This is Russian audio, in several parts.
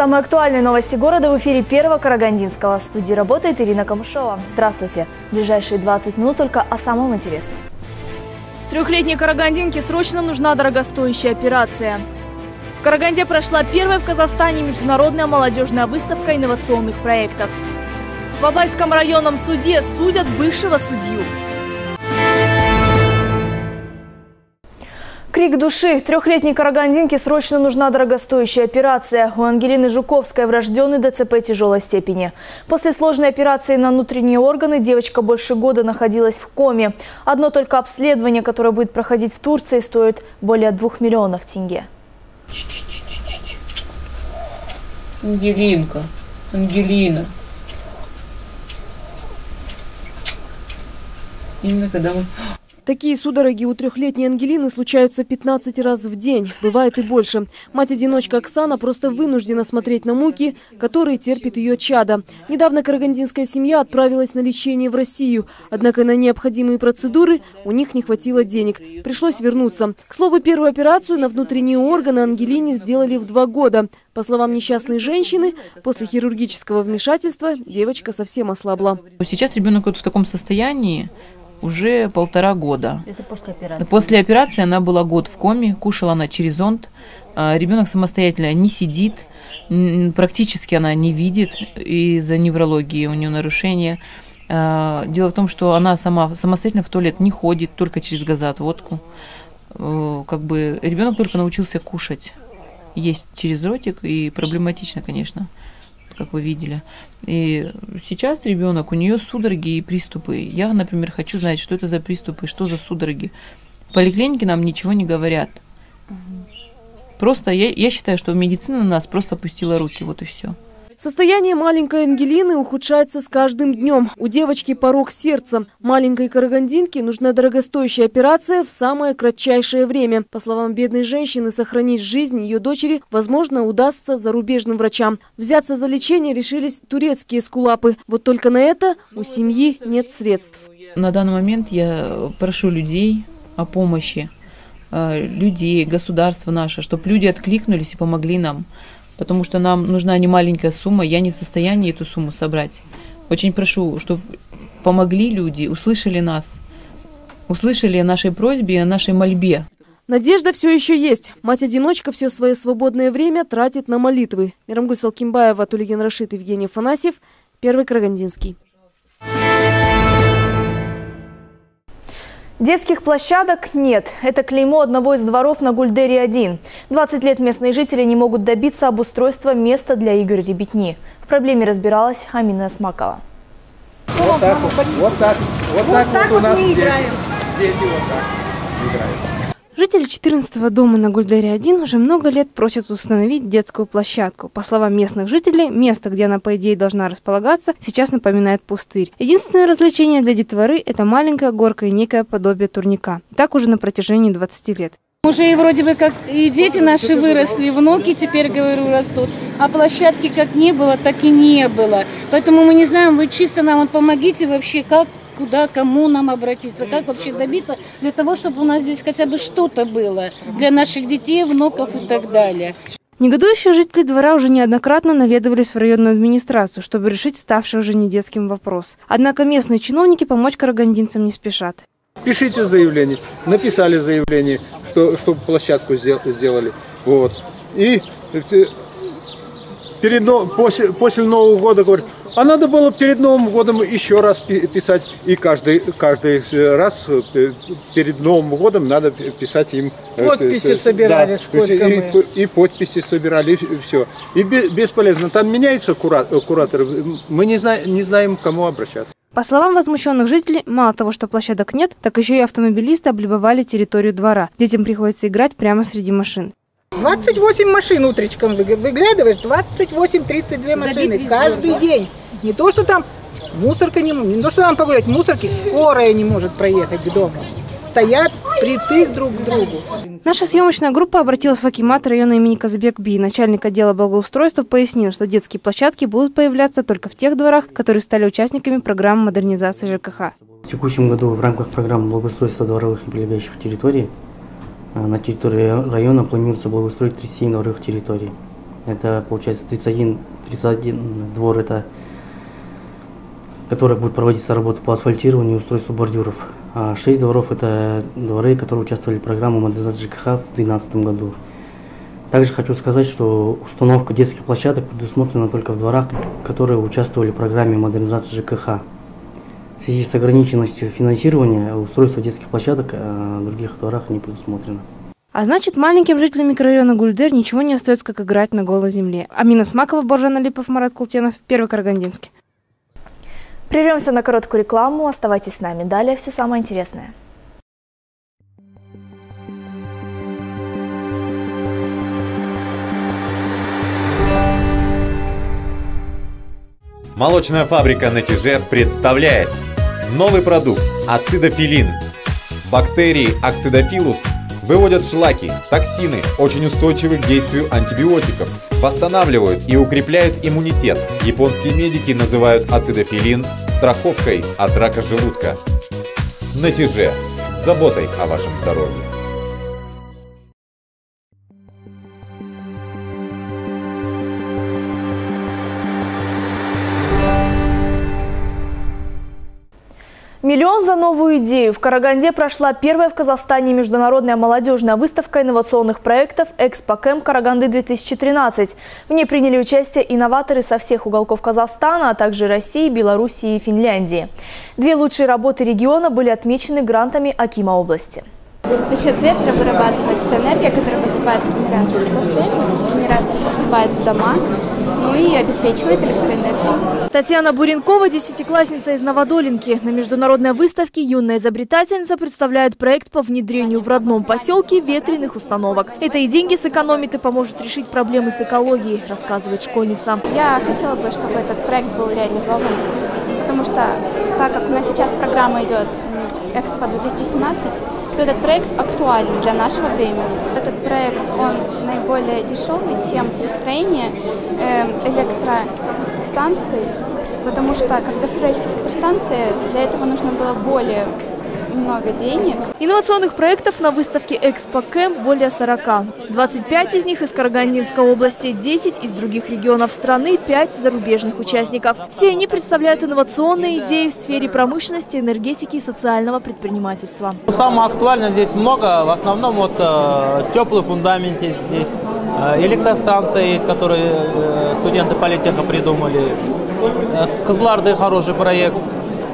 Самые актуальные новости города в эфире первого Карагандинского. В студии работает Ирина Камышова. Здравствуйте. В ближайшие 20 минут только о самом интересном. Трехлетней Карагандинке срочно нужна дорогостоящая операция. В Караганде прошла первая в Казахстане международная молодежная выставка инновационных проектов. В Абайском районном суде судят бывшего судью. Крик души. Трехлетней карагандинке срочно нужна дорогостоящая операция. У Ангелины Жуковской врожденный ДЦП тяжелой степени. После сложной операции на внутренние органы девочка больше года находилась в коме. Одно только обследование, которое будет проходить в Турции, стоит более двух миллионов тенге. Ангелинка, Ангелина. Именно когда мы... Такие судороги у трехлетней Ангелины случаются 15 раз в день, бывает и больше. Мать-одиночка Оксана просто вынуждена смотреть на муки, которые терпит ее чада. Недавно карагандинская семья отправилась на лечение в Россию, однако на необходимые процедуры у них не хватило денег. Пришлось вернуться. К слову, первую операцию на внутренние органы Ангелине сделали в два года. По словам несчастной женщины, после хирургического вмешательства девочка совсем ослабла. Сейчас ребенок вот в таком состоянии, уже полтора года. Это после операции? После операции она была год в коме, кушала она через зонд. А, ребенок самостоятельно не сидит, практически она не видит из-за неврологии, у нее нарушения. А, дело в том, что она сама самостоятельно в туалет не ходит, только через газоотводку. Э, как бы ребенок только научился кушать, есть через ротик, и проблематично, конечно как вы видели. И сейчас ребенок, у нее судороги и приступы. Я, например, хочу знать, что это за приступы, что за судороги. В поликлинике нам ничего не говорят. Просто я, я считаю, что медицина на нас просто опустила руки, вот и все. Состояние маленькой Ангелины ухудшается с каждым днем. У девочки порог сердца. Маленькой карагандинке нужна дорогостоящая операция в самое кратчайшее время. По словам бедной женщины, сохранить жизнь ее дочери, возможно, удастся зарубежным врачам. Взяться за лечение решились турецкие скулапы. Вот только на это у семьи нет средств. На данный момент я прошу людей о помощи э, людей, государства наше, чтобы люди откликнулись и помогли нам потому что нам нужна не маленькая сумма, я не в состоянии эту сумму собрать. Очень прошу, чтобы помогли люди, услышали нас, услышали о нашей просьбе о нашей мольбе. Надежда все еще есть. Мать-одиночка все свое свободное время тратит на молитвы. Мирамгуль Салкимбаева, Тулиген Рашид, Евгений Фанасьев, Первый Карагандинский. Детских площадок нет. Это клеймо одного из дворов на Гульдере-1. 20 лет местные жители не могут добиться обустройства места для игр и ребятни. В проблеме разбиралась Амина Смакова. Вот так вот, вот так, вот, вот так, так вот, вот у нас дети, дети вот так играют. Жители 14-го дома на Гульдере-1 уже много лет просят установить детскую площадку. По словам местных жителей, место, где она, по идее, должна располагаться, сейчас напоминает пустырь. Единственное развлечение для детворы – это маленькая горка и некое подобие турника. Так уже на протяжении 20 лет. Уже и вроде бы как и дети наши выросли, внуки теперь, говорю, растут. А площадки как не было, так и не было. Поэтому мы не знаем, вы чисто нам вот помогите вообще, как куда, кому нам обратиться, как вообще добиться для того, чтобы у нас здесь хотя бы что-то было для наших детей, внуков и так далее. Негодующие жители двора уже неоднократно наведывались в районную администрацию, чтобы решить ставший уже не детским вопрос. Однако местные чиновники помочь карагандинцам не спешат. Пишите заявление. Написали заявление, что, чтобы площадку сделали. Вот. И э, перед, после, после Нового года говорят, а надо было перед Новым годом еще раз писать. И каждый, каждый раз э, перед Новым годом надо писать им... Э, подписи собирали, да, сколько и, мы. И, подписи собирали, и все. И бесполезно. Там меняются кураторы. Мы не, знаем, не знаем, к кому обращаться. По словам возмущенных жителей, мало того, что площадок нет, так еще и автомобилисты облюбовали территорию двора. Детям приходится играть прямо среди машин. 28 машин утречком выглядываешь, 28-32 машины каждый день. Не то, что там мусорка не, не то, что там погулять, мусорки скорая не может проехать к дому. Стоят притык друг к другу. Наша съемочная группа обратилась в Акимат района имени Казбек-Би. Начальник отдела благоустройства пояснил, что детские площадки будут появляться только в тех дворах, которые стали участниками программы модернизации ЖКХ. В текущем году в рамках программы благоустройства дворовых и прилегающих территорий э, на территории района планируется благоустроить 37 дворовых территорий. Это получается 31, 31 двор, это который будет проводиться работа по асфальтированию и устройству бордюров. А 6 дворов это дворы, которые участвовали в программе модернизации ЖКХ в 2012 году. Также хочу сказать, что установка детских площадок предусмотрена только в дворах, которые участвовали в программе модернизации ЖКХ. В связи с ограниченностью финансирования устройство детских площадок э, в других дворах не предусмотрено. А значит, маленьким жителям микрорайона Гульдер ничего не остается, как играть на голой земле. Амина Смакова, Боржана Липов, Марат Култенов, Первый Карагандинский. Прервемся на короткую рекламу. Оставайтесь с нами. Далее все самое интересное. Молочная фабрика на Тиже представляет новый продукт ацидофилин. Бактерии акцидофилус выводят шлаки, токсины, очень устойчивы к действию антибиотиков, восстанавливают и укрепляют иммунитет. Японские медики называют ацидофилин страховкой от рака желудка. На Тиже с заботой о вашем здоровье. Миллион за новую идею. В Караганде прошла первая в Казахстане международная молодежная выставка инновационных проектов «Экспокэм Караганды-2013». В ней приняли участие инноваторы со всех уголков Казахстана, а также России, Белоруссии и Финляндии. Две лучшие работы региона были отмечены грантами Акима области. За счет ветра вырабатывается энергия, которая поступает в генератор. После этого из генератора поступает в дома, ну и обеспечивает электроэнергию. Татьяна Буренкова, десятиклассница из Новодолинки. На международной выставке юная изобретательница представляет проект по внедрению в родном поселке ветряных установок. Это и деньги сэкономит и поможет решить проблемы с экологией, рассказывает школьница. Я хотела бы, чтобы этот проект был реализован, потому что так как у нас сейчас программа идет Экспо 2017, то этот проект актуален для нашего времени. Этот проект, он наиболее дешевый, чем пристроение эм, электростанций, потому что когда строились электростанции, для этого нужно было более много денег. Инновационных проектов на выставке Экспо Кэмп более 40. 25 из них из Карагандинской области, 10 из других регионов страны, 5 зарубежных участников. Все они представляют инновационные идеи в сфере промышленности, энергетики и социального предпринимательства. Самое актуальное здесь много. В основном вот э, теплый фундамент есть здесь. Э, электростанция есть, которую э, студенты политеха придумали. С Кызларды хороший проект.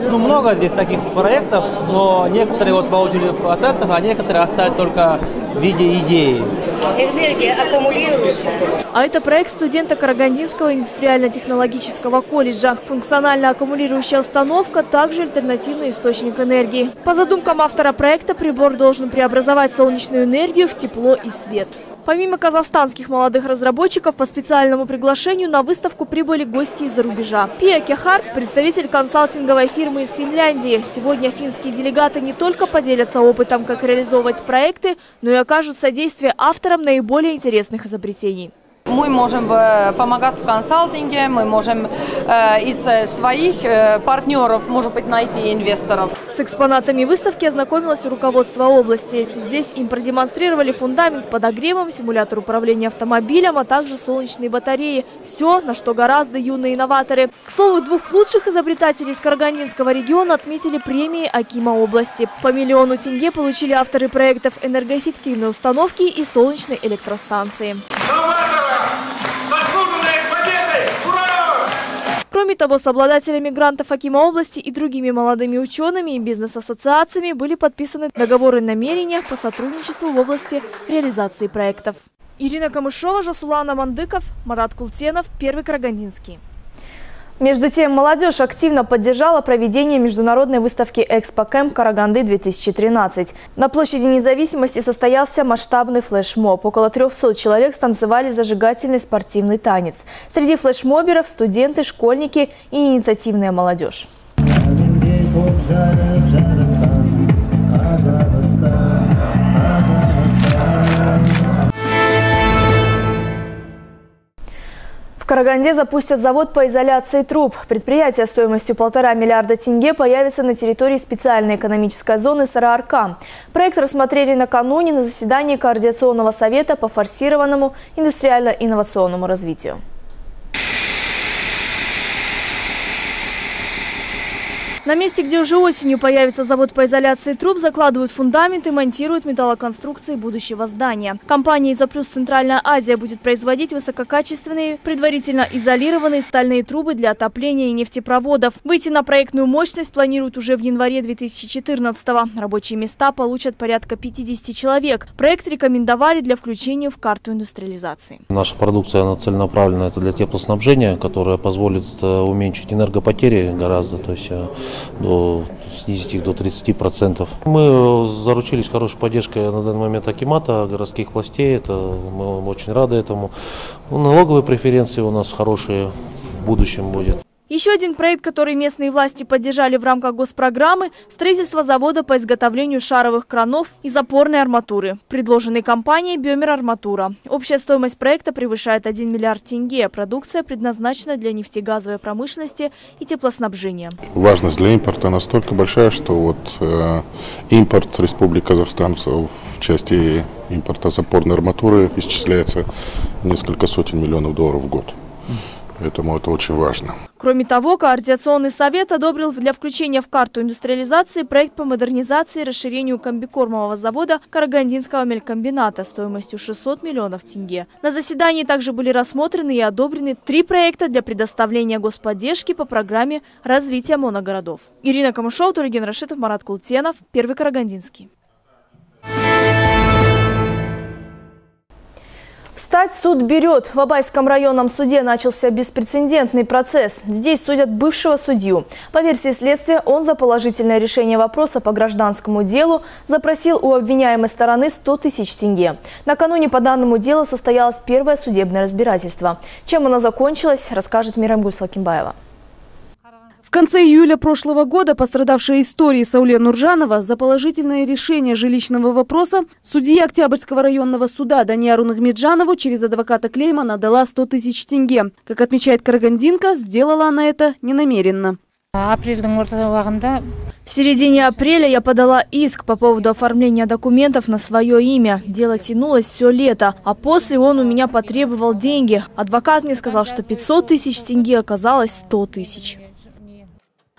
Ну, много здесь таких проектов, но некоторые вот получили патентов, а некоторые остались только в виде идеи. Энергия аккумулируется. А это проект студента Карагандинского индустриально-технологического колледжа. Функционально аккумулирующая установка – также альтернативный источник энергии. По задумкам автора проекта прибор должен преобразовать солнечную энергию в тепло и свет. Помимо казахстанских молодых разработчиков, по специальному приглашению на выставку прибыли гости из-за рубежа. Пия Кехар – представитель консалтинговой фирмы из Финляндии. Сегодня финские делегаты не только поделятся опытом, как реализовывать проекты, но и окажут содействие авторам наиболее интересных изобретений. Мы можем э, помогать в консалтинге, мы можем э, из э, своих партнеров, может быть, найти инвесторов. С экспонатами выставки ознакомилось руководство области. Здесь им продемонстрировали фундамент с подогревом, симулятор управления автомобилем, а также солнечные батареи. Все, на что гораздо юные инноваторы. К слову, двух лучших изобретателей из Карагандинского региона отметили премии Акима области. По миллиону тенге получили авторы проектов энергоэффективной установки и солнечной электростанции. Кроме того, с обладателями грантов Акима области и другими молодыми учеными и бизнес-ассоциациями были подписаны договоры намерения по сотрудничеству в области реализации проектов. Ирина Камышова, Жасулана Мандыков, Марат Култенов, Первый Карагандинский. Между тем, молодежь активно поддержала проведение международной выставки «Экспо-Кэмп Караганды-2013». На площади независимости состоялся масштабный флешмоб. Около 300 человек станцевали зажигательный спортивный танец. Среди флешмоберов – студенты, школьники и инициативная молодежь. Караганде запустят завод по изоляции труб. Предприятие стоимостью полтора миллиарда тенге появится на территории специальной экономической зоны Сараарка. Проект рассмотрели накануне на заседании Координационного совета по форсированному индустриально-инновационному развитию. На месте, где уже осенью появится завод по изоляции труб, закладывают фундамент и монтируют металлоконструкции будущего здания. Компания «Изоплюс Центральная Азия» будет производить высококачественные, предварительно изолированные стальные трубы для отопления и нефтепроводов. Выйти на проектную мощность планируют уже в январе 2014 -го. Рабочие места получат порядка 50 человек. Проект рекомендовали для включения в карту индустриализации. Наша продукция она целенаправлена это для теплоснабжения, которая позволит э, уменьшить энергопотери гораздо. То есть э, до, снизить их до 30%. Мы заручились хорошей поддержкой на данный момент Акимата, городских властей, это, мы очень рады этому. Ну, налоговые преференции у нас хорошие в будущем будет. Еще один проект, который местные власти поддержали в рамках госпрограммы – строительство завода по изготовлению шаровых кранов из опорной арматуры, предложенной компанией «Биомер Арматура». Общая стоимость проекта превышает 1 миллиард тенге. Продукция предназначена для нефтегазовой промышленности и теплоснабжения. Важность для импорта настолько большая, что вот э, импорт Республики Казахстан в части импорта запорной арматуры исчисляется несколько сотен миллионов долларов в год. Поэтому это очень важно. Кроме того, Координационный совет одобрил для включения в карту индустриализации проект по модернизации и расширению комбикормового завода Карагандинского мелькомбината стоимостью 600 миллионов тенге. На заседании также были рассмотрены и одобрены три проекта для предоставления господдержки по программе развития моногородов. Ирина Камышова, Турген Рашитов, Марат Култенов, Первый Карагандинский. Стать суд берет. В Абайском районном суде начался беспрецедентный процесс. Здесь судят бывшего судью. По версии следствия, он за положительное решение вопроса по гражданскому делу запросил у обвиняемой стороны 100 тысяч тенге. Накануне по данному делу состоялось первое судебное разбирательство. Чем оно закончилось, расскажет Мирамгуль Слакимбаева. В конце июля прошлого года пострадавшая истории Сауле Нуржанова за положительное решение жилищного вопроса судья Октябрьского районного суда Даниару Нагмеджанову через адвоката Клеймана дала 100 тысяч тенге. Как отмечает Карагандинка, сделала она это ненамеренно. В середине апреля я подала иск по поводу оформления документов на свое имя. Дело тянулось все лето, а после он у меня потребовал деньги. Адвокат мне сказал, что 500 тысяч тенге оказалось 100 тысяч.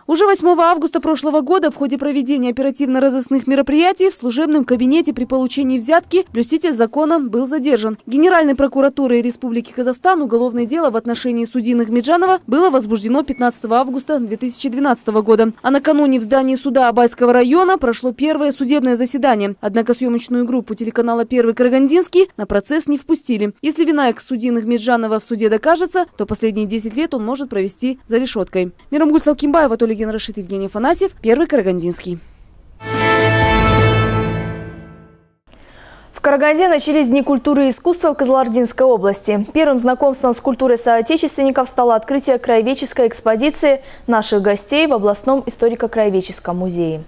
Уже 8 августа прошлого года в ходе проведения оперативно-розыскных мероприятий в служебном кабинете при получении взятки блюститель закона был задержан. Генеральной прокуратурой Республики Казахстан уголовное дело в отношении судьиных Меджанова было возбуждено 15 августа 2012 года. А накануне в здании суда Абайского района прошло первое судебное заседание. Однако съемочную группу телеканала «Первый Карагандинский» на процесс не впустили. Если вина экс-судьиных Меджанова в суде докажется, то последние 10 лет он может провести за решеткой. Мирамгуль Салкимбаева, Толик Ольгин Рашид, Евгений Афанасьев, Первый Карагандинский. В Караганде начались Дни культуры и искусства в Козлардинской области. Первым знакомством с культурой соотечественников стало открытие краеведческой экспозиции наших гостей в областном историко-краеведческом музее.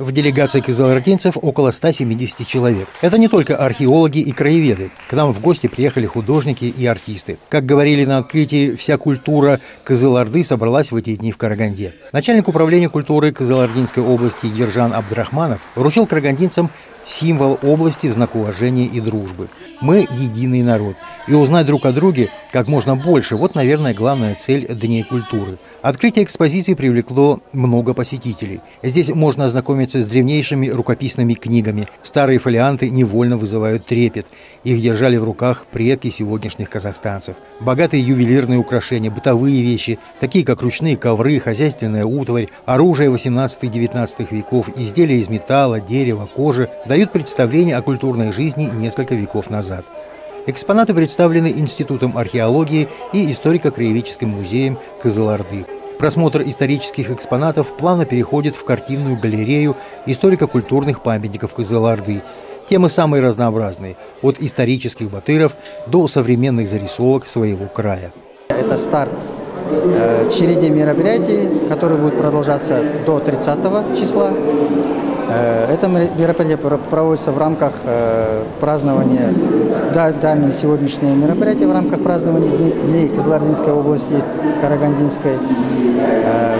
В делегации кызылординцев около 170 человек. Это не только археологи и краеведы. К нам в гости приехали художники и артисты. Как говорили на открытии, вся культура Кызылорды собралась в эти дни в Караганде. Начальник управления культуры Кызылординской области Ержан Абдрахманов вручил карагандинцам символ области в знак уважения и дружбы. Мы единый народ. И узнать друг о друге как можно больше – вот, наверное, главная цель Дней культуры. Открытие экспозиции привлекло много посетителей. Здесь можно ознакомиться с древнейшими рукописными книгами. Старые фолианты невольно вызывают трепет. Их держали в руках предки сегодняшних казахстанцев. Богатые ювелирные украшения, бытовые вещи, такие как ручные ковры, хозяйственная утварь, оружие 18-19 веков, изделия из металла, дерева, кожи – дают представление о культурной жизни несколько веков назад. Экспонаты представлены Институтом археологии и историко-краеведческим музеем Кызылорды. Просмотр исторических экспонатов плавно переходит в картинную галерею историко-культурных памятников Кызылорды. Темы самые разнообразные, от исторических батыров до современных зарисовок своего края. Это старт э, череде мероприятий, которые будут продолжаться до 30 числа. Э, это мероприятие проводится в рамках э, празднования, данное сегодняшнее мероприятие в рамках празднования Дней Кызылординской области, Карагандинской,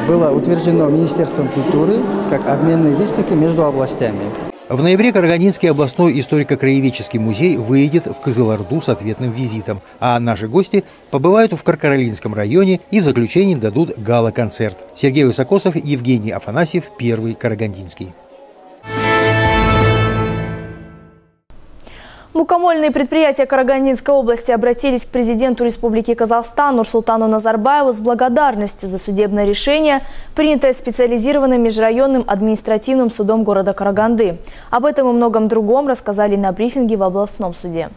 было утверждено Министерством культуры как обменные выставки между областями. В ноябре Карагандинский областной историко-краеведческий музей выйдет в Кызылорду с ответным визитом, а наши гости побывают в Каркаролинском районе и в заключении дадут гала-концерт. Сергей Высокосов, Евгений Афанасьев, Первый Карагандинский. Мукомольные предприятия Карагандинской области обратились к президенту Республики Казахстан Нурсултану Назарбаеву с благодарностью за судебное решение, принятое специализированным межрайонным административным судом города Караганды. Об этом и многом другом рассказали на брифинге в областном суде.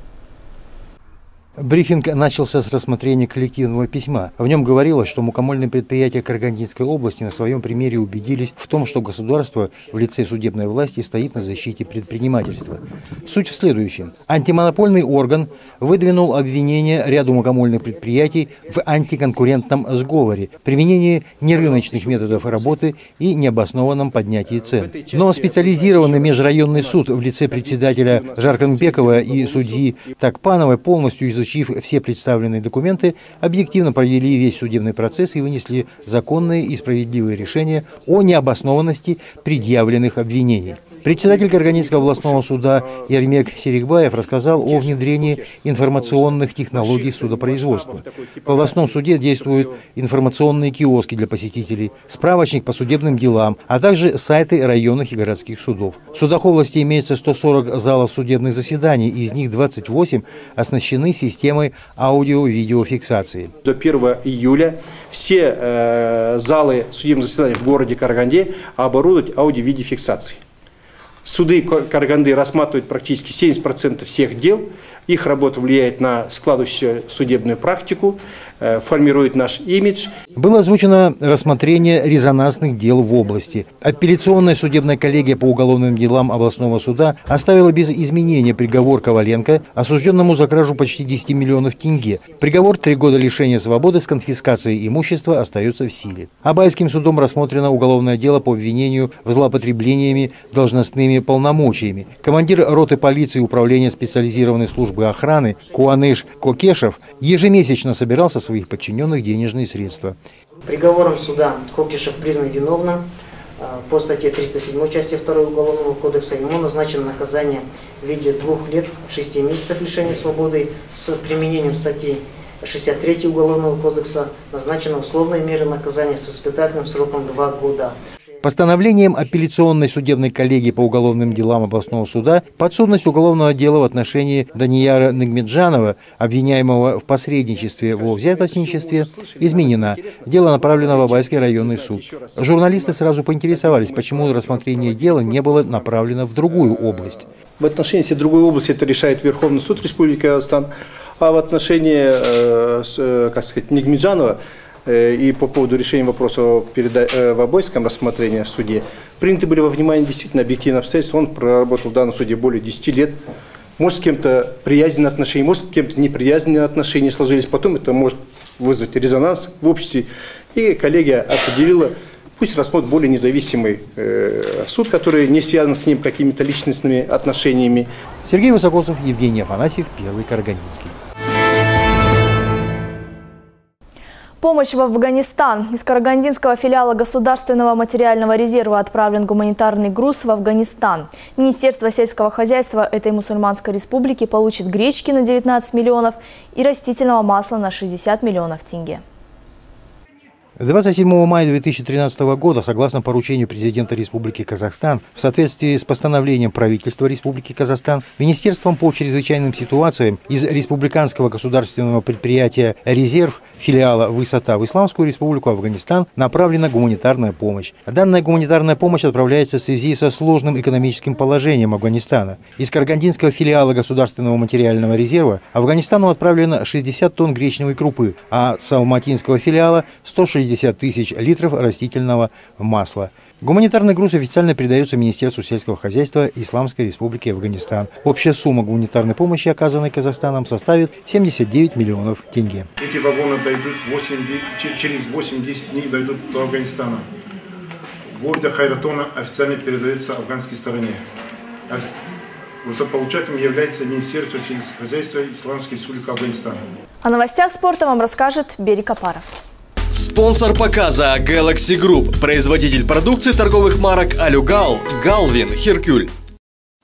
Брифинг начался с рассмотрения коллективного письма. В нем говорилось, что мукомольные предприятия Карагандинской области на своем примере убедились в том, что государство в лице судебной власти стоит на защите предпринимательства. Суть в следующем. Антимонопольный орган выдвинул обвинение ряду мукомольных предприятий в антиконкурентном сговоре, применении нерыночных методов работы и необоснованном поднятии цен. Но специализированный межрайонный суд в лице председателя Жарканбекова и судьи Такпановой полностью изучил изучив все представленные документы, объективно провели весь судебный процесс и вынесли законные и справедливые решения о необоснованности предъявленных обвинений. Председатель Карганинского областного суда Ермек Серегбаев рассказал о внедрении информационных технологий в судопроизводство. В областном суде действуют информационные киоски для посетителей, справочник по судебным делам, а также сайты районных и городских судов. В судах области имеется 140 залов судебных заседаний, из них 28 оснащены системой аудио-видеофиксации. До 1 июля все э, залы судебных заседаний в городе Караганде оборудовать аудио-видеофиксацией. Суды Караганды рассматривают практически 70% всех дел. Их работа влияет на складывающуюся судебную практику, Э, формирует наш имидж. Было озвучено рассмотрение резонансных дел в области. Апелляционная судебная коллегия по уголовным делам областного суда оставила без изменения приговор Коваленко, осужденному за кражу почти 10 миллионов тенге. Приговор три года лишения свободы с конфискацией имущества остается в силе. Абайским судом рассмотрено уголовное дело по обвинению в злоупотреблениями должностными полномочиями. Командир роты полиции управления специализированной службы охраны Куаныш Кокешев ежемесячно собирался с своих подчиненных денежные средства. Приговором суда Кокишев признан виновным а, по статье 307 части 2 Уголовного кодекса. Ему назначено наказание в виде двух лет, шести месяцев лишения свободы с применением статьи 63 Уголовного кодекса назначена условная мера наказания с испытательным сроком 2 года. Постановлением апелляционной судебной коллегии по уголовным делам областного суда подсудность уголовного дела в отношении Данияра Нагмеджанова, обвиняемого в посредничестве во взяточничестве, изменена. Дело направлено в Абайский районный суд. Журналисты сразу поинтересовались, почему рассмотрение дела не было направлено в другую область. В отношении другой области это решает Верховный суд Республики Казахстан, а в отношении, э, э, как сказать, Нигмеджанова и по поводу решения вопроса э, в обойском рассмотрении в суде, приняты были во внимание действительно объективные обстоятельства. Он проработал в данном суде более 10 лет. Может, с кем-то приязненные отношения, может, с кем-то неприязненные отношения сложились. Потом это может вызвать резонанс в обществе. И коллегия определила, пусть рассмотрит более независимый э, суд, который не связан с ним какими-то личностными отношениями. Сергей Высокосов, Евгений Афанасьев, Первый Карагандинский. Помощь в Афганистан. Из Карагандинского филиала Государственного материального резерва отправлен гуманитарный груз в Афганистан. Министерство сельского хозяйства этой мусульманской республики получит гречки на 19 миллионов и растительного масла на 60 миллионов тенге. 27 мая 2013 года, согласно поручению президента Республики Казахстан, в соответствии с постановлением правительства Республики Казахстан, Министерством по чрезвычайным ситуациям из республиканского государственного предприятия «Резерв» филиала «Высота» в Исламскую Республику Афганистан направлена гуманитарная помощь. Данная гуманитарная помощь отправляется в связи со сложным экономическим положением Афганистана. Из Каргандинского филиала Государственного материального резерва Афганистану отправлено 60 тонн гречневой крупы, а с Алматинского филиала 160 60 тысяч литров растительного масла. Гуманитарный груз официально передается Министерству сельского хозяйства Исламской Республики Афганистан. Общая сумма гуманитарной помощи, оказанной Казахстаном, составит 79 миллионов тенге. Эти вагоны дойдут 8, через 8-10 дней дойдут до Афганистана. Орден Хайратона официально передается афганской стороне. Получателем является Министерство сельского хозяйства Исламской Республики Афганистан. О новостях спорта вам расскажет Берег Апаров. Спонсор показа Galaxy Group, производитель продукции торговых марок Алюгал, Галвин, Херкюль.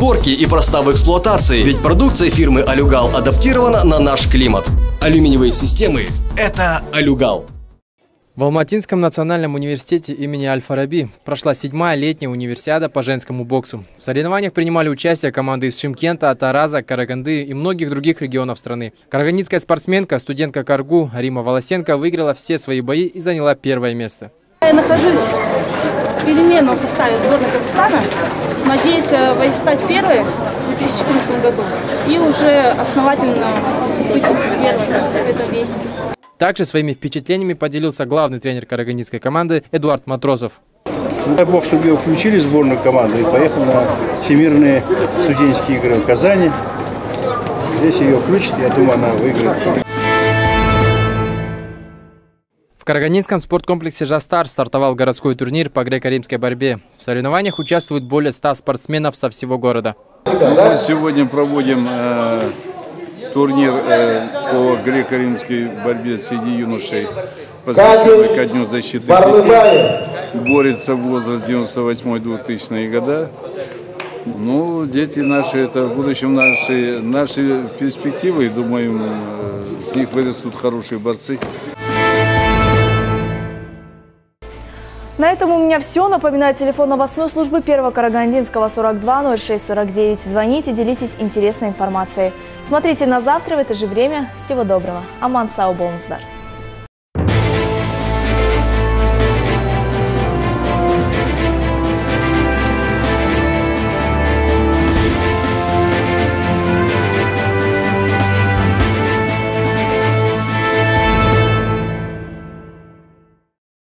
сборке и проста в эксплуатации, ведь продукция фирмы Алюгал адаптирована на наш климат. Алюминиевые системы – это Алюгал. В Алматинском национальном университете имени Аль-Фараби прошла седьмая летняя универсиада по женскому боксу. В соревнованиях принимали участие команды из Шимкента, Тараза, Караганды и многих других регионов страны. Карагандинская спортсменка, студентка Каргу Рима Волосенко выиграла все свои бои и заняла первое место. Я нахожусь в переменном составе сборной Казахстана. Надеюсь э, стать первой в 2014 году и уже основательно быть первой в этом весе. Также своими впечатлениями поделился главный тренер карагандинской команды Эдуард Матросов. Дай бог, чтобы его включили в сборную команду и поехал на всемирные студенческие игры в Казани. Здесь ее включат, я думаю, она выиграет. В Карагандинском спорткомплексе «Жастар» стартовал городской турнир по греко-римской борьбе. В соревнованиях участвуют более 100 спортсменов со всего города. Сегодня проводим э, турнир э, по греко-римской борьбе среди юношей, посвященный ко Дню защиты детей. Борется возраст 98-2000 года. Ну, дети наши, это в будущем наши, наши перспективы, думаем, э, с них вырастут хорошие борцы. Этом у меня все. Напоминаю, телефон новостной службы Первого Карагандинского 42 06 49. Звоните, делитесь интересной информацией. Смотрите на завтра в это же время. Всего доброго. Аман Сау.